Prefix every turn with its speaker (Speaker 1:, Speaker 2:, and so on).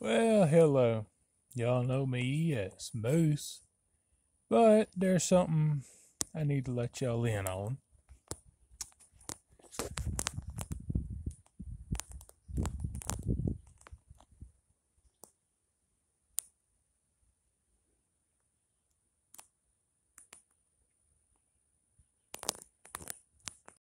Speaker 1: Well, hello. Y'all know me as Moose. But there's something I need to let y'all in on.